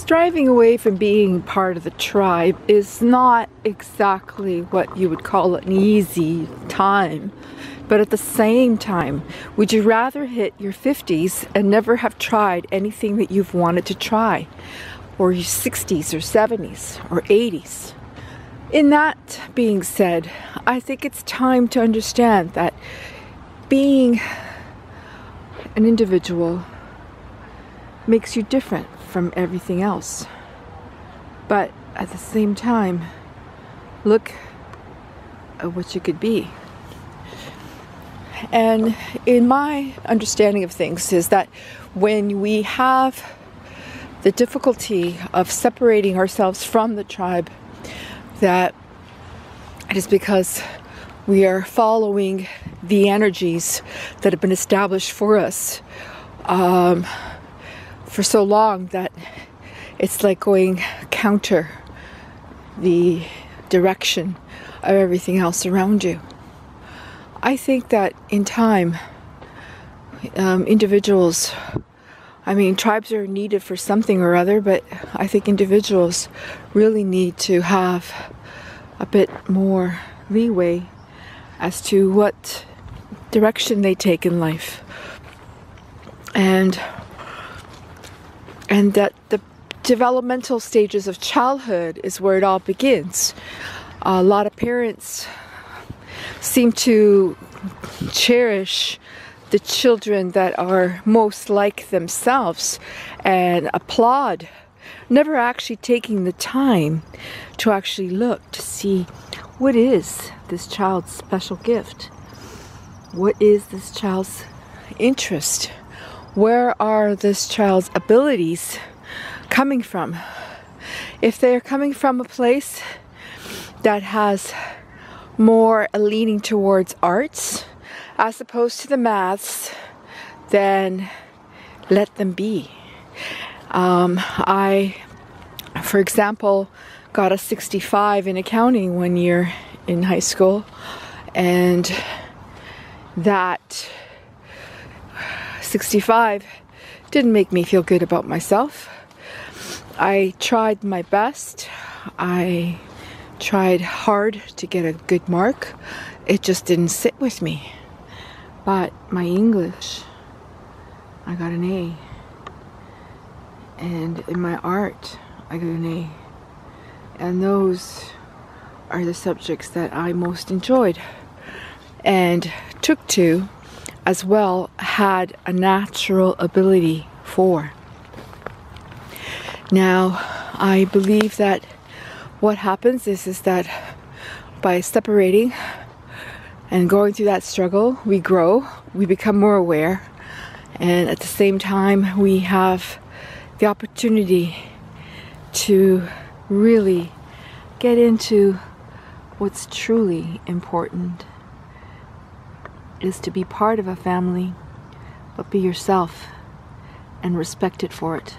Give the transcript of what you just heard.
striving away from being part of the tribe is not exactly what you would call an easy time. But at the same time, would you rather hit your 50s and never have tried anything that you've wanted to try? Or your 60s or 70s or 80s? In that being said, I think it's time to understand that being an individual makes you different from everything else. But at the same time, look at what you could be. And in my understanding of things is that when we have the difficulty of separating ourselves from the tribe, that it is because we are following the energies that have been established for us um, for so long that it's like going counter the direction of everything else around you. I think that in time, um, individuals, I mean, tribes are needed for something or other, but I think individuals really need to have a bit more leeway as to what direction they take in life. And and that the developmental stages of childhood is where it all begins. A lot of parents seem to cherish the children that are most like themselves and applaud, never actually taking the time to actually look to see what is this child's special gift? What is this child's interest? Where are this child's abilities coming from? If they're coming from a place that has more leaning towards arts as opposed to the maths, then let them be. Um, I, for example, got a 65 in accounting one year in high school, and that 65 didn't make me feel good about myself. I tried my best. I tried hard to get a good mark. It just didn't sit with me. But my English, I got an A. And in my art, I got an A. And those are the subjects that I most enjoyed and took to as well had a natural ability for. Now, I believe that what happens is, is that by separating and going through that struggle, we grow, we become more aware, and at the same time, we have the opportunity to really get into what's truly important is to be part of a family, but be yourself and respect it for it.